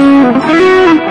oh you.